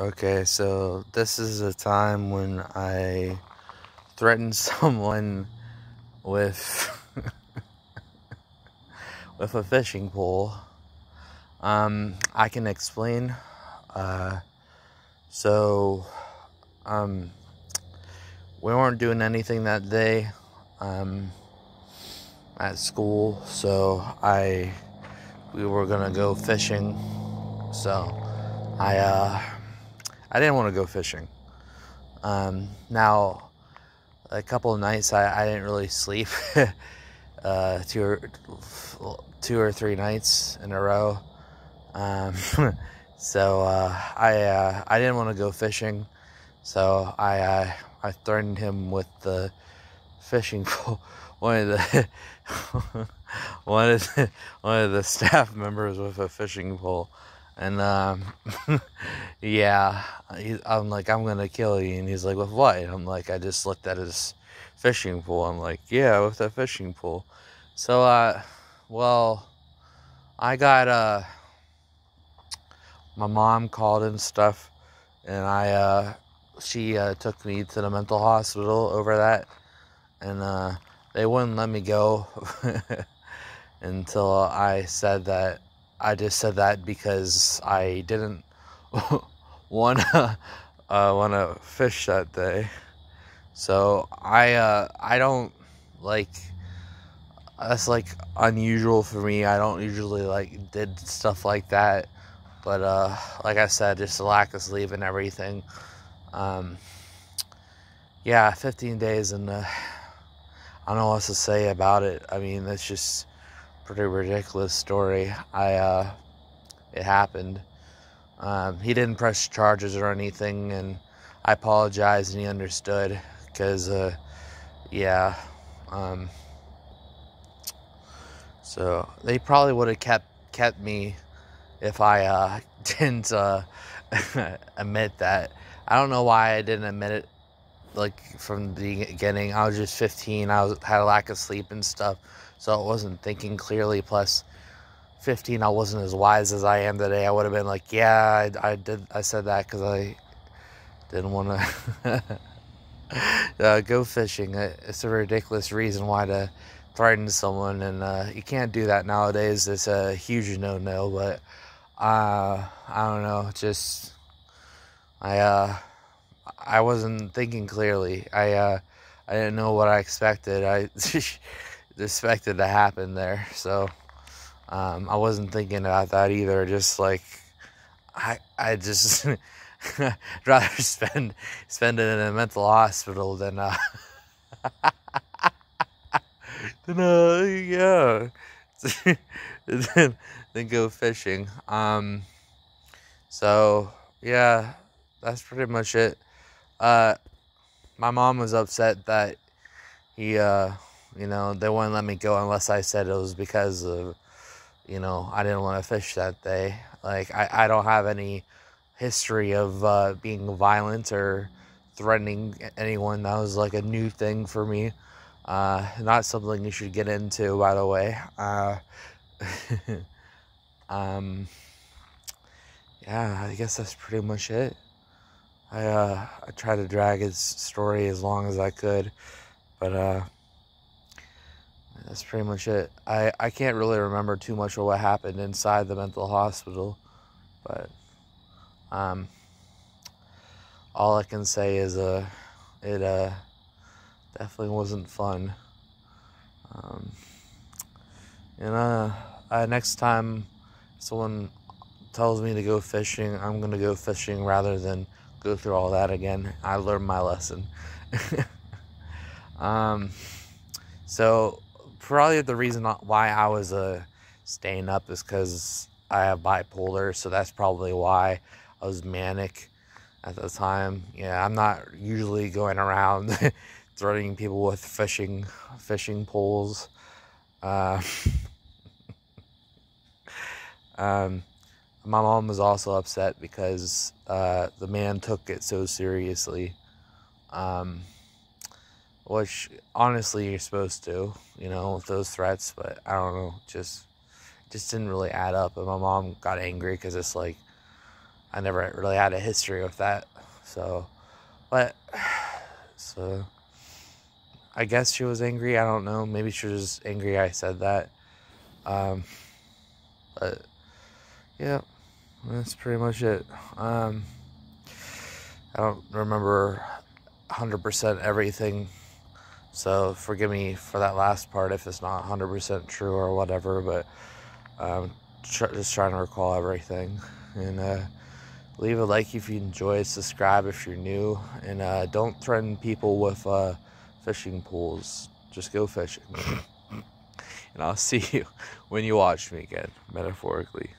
Okay, so this is a time when I threatened someone with with a fishing pole. Um, I can explain. Uh, so, um, we weren't doing anything that day um, at school, so I we were gonna go fishing. So, I uh, I didn't want to go fishing. Um, now, a couple of nights I, I didn't really sleep. uh, two or two or three nights in a row. Um, so uh, I uh, I didn't want to go fishing, so I uh, I threatened him with the fishing pole. One of the one of the, one of the staff members with a fishing pole, and um, yeah, I'm like I'm gonna kill you, and he's like with what? And I'm like I just looked at his fishing pole. I'm like yeah, with a fishing pole. So uh, well, I got uh, my mom called and stuff, and I uh, she uh, took me to the mental hospital over that, and uh, they wouldn't let me go until I said that. I just said that because I didn't want to uh, want to fish that day. So I uh, I don't like that's like unusual for me. I don't usually like did stuff like that, but uh, like I said, just the lack of sleep and everything. Um, yeah, 15 days and uh, I don't know what else to say about it. I mean, it's just pretty ridiculous story. I uh, it happened. Um, he didn't press charges or anything, and I apologized and he understood because, uh, yeah. Um, so they probably would have kept kept me if I uh, didn't uh, admit that. I don't know why I didn't admit it like from the beginning. I was just 15. I was had a lack of sleep and stuff, so I wasn't thinking clearly. Plus, 15, I wasn't as wise as I am today. I would have been like, yeah, I, I did. I said that because I didn't want to uh, go fishing. It's a ridiculous reason why to threaten someone, and uh, you can't do that nowadays. It's a huge no-no. But uh, I don't know. Just I uh, I wasn't thinking clearly. I uh, I didn't know what I expected. I expected to happen there. So um, I wasn't thinking about that either. Just like I I just rather spend spend it in a mental hospital than uh, than uh yeah than, than go fishing. Um, so yeah, that's pretty much it. Uh, my mom was upset that he uh, you know they wouldn't let me go unless I said it was because of you know I didn't want to fish that day. Like I I don't have any history of uh, being violent or threatening anyone. That was like a new thing for me. Uh, not something you should get into, by the way. Uh, um, yeah, I guess that's pretty much it. I uh, I tried to drag his story as long as I could, but uh, that's pretty much it. I I can't really remember too much of what happened inside the mental hospital, but um, all I can say is uh, it uh, definitely wasn't fun. Um, and uh, uh, next time someone tells me to go fishing, I'm gonna go fishing rather than go through all that again. I learned my lesson. um, so probably the reason why I was uh, staying up is because I have bipolar, so that's probably why I was manic at the time. Yeah, I'm not usually going around threatening people with fishing fishing poles. Uh, um, my mom was also upset because uh, the man took it so seriously. Um, which honestly you're supposed to, you know, with those threats, but I don't know, just just didn't really add up. And my mom got angry because it's like I never really had a history with that. So, but, so, I guess she was angry. I don't know. Maybe she was angry I said that. Um, but, yeah, that's pretty much it. Um, I don't remember 100% everything. So forgive me for that last part if it's not 100% true or whatever, but um, tr- just trying to recall everything. And uh, leave a like if you enjoyed, subscribe if you're new, and uh, don't threaten people with uh, fishing pools. Just go fishing. and I'll see you when you watch me again, metaphorically.